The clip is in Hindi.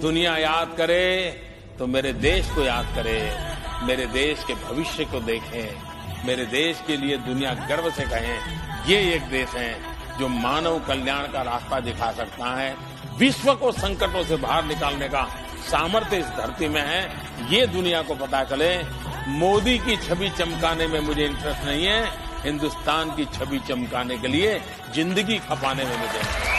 दुनिया याद करे तो मेरे देश को याद करे, मेरे देश के भविष्य को देखें, मेरे देश के लिए दुनिया गर्व से कहें, ये एक देश है जो मानव कल्याण का रास्ता दिखा सकता है। विश्व को संकटों से बाहर निकालने का सामर्थ्य इस धरती में है। ये दुनिया को पता चले, मोदी की छवि चमकाने में मुझे इंटरेस्ट नहीं है, हिंदुस्तान की छवि चमकाने के लिए ज़िंदगी खपाने में मुझे